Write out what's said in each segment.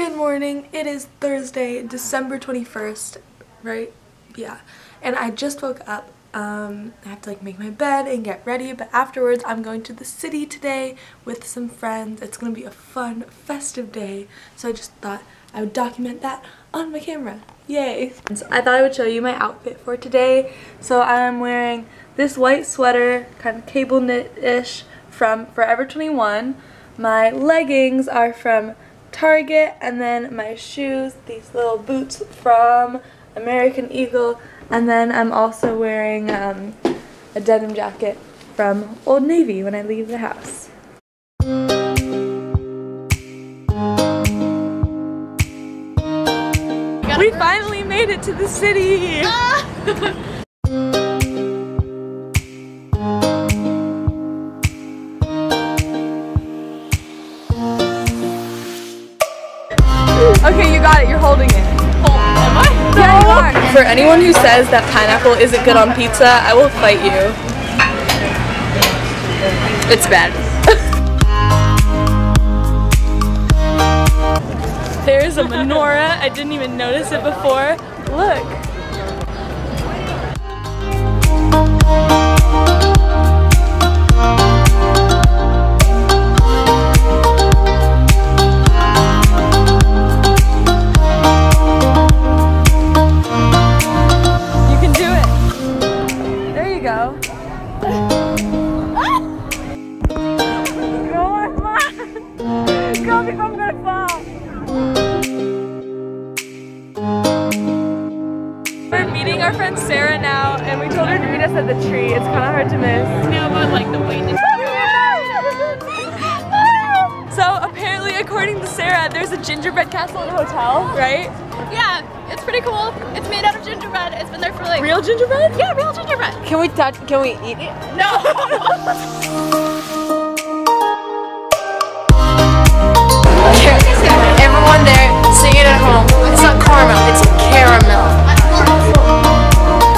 Good morning. It is Thursday, December 21st, right? Yeah. And I just woke up. Um, I have to like make my bed and get ready, but afterwards I'm going to the city today with some friends. It's going to be a fun, festive day. So I just thought I would document that on my camera. Yay! So I thought I would show you my outfit for today. So I'm wearing this white sweater, kind of cable knit-ish from Forever 21. My leggings are from Target and then my shoes, these little boots from American Eagle and then I'm also wearing um, a denim jacket from Old Navy when I leave the house. We finally made it to the city! Okay, you got it. You're holding it. Oh, am I? Yeah, you are. For anyone who says that pineapple isn't good on pizza, I will fight you. It's bad. There's a menorah. I didn't even notice it before. Look. Meeting our friend Sarah now, and we told her to meet us at the tree. It's kind of hard to miss. No, but like the weight. So apparently, according to Sarah, there's a gingerbread castle in a hotel, right? Yeah, it's pretty cool. It's made out of gingerbread. It's been there for like real gingerbread. Yeah, real gingerbread. Can we touch? Can we eat it? No. Everyone there, sing it at home. It's not caramel, it's caramel.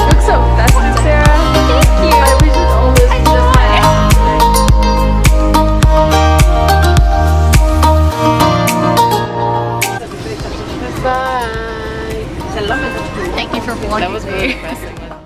Looks so festive, Sarah. Thank you. I wish it's always I just. Bye. Thank you for watching. That was really impressive.